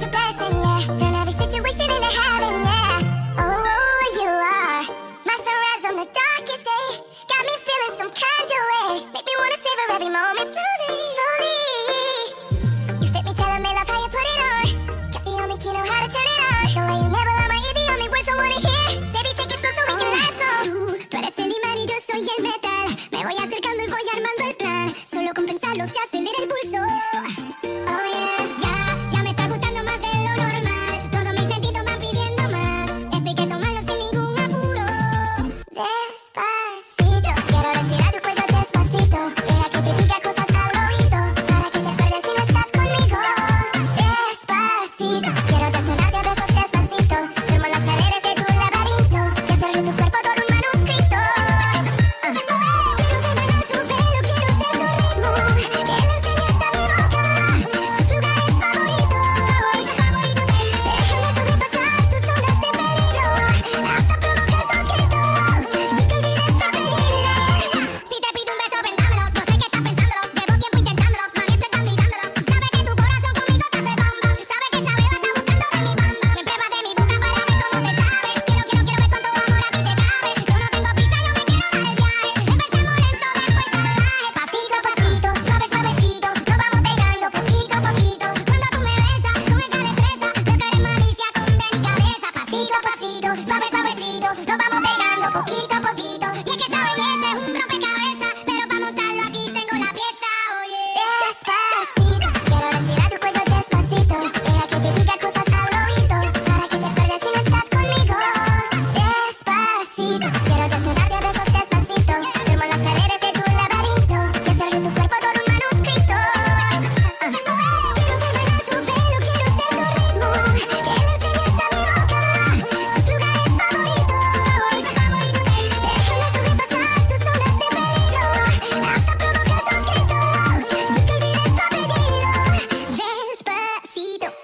such a blessing, yeah. Turn every situation into heaven, yeah. Oh, you are My sunrise on the darkest day. Got me feeling some kind of way. Make me wanna savor every moment slowly, slowly.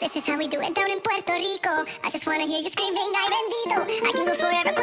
This is how we do it down in Puerto Rico. I just wanna hear you screaming, ay bendito. I can go forever.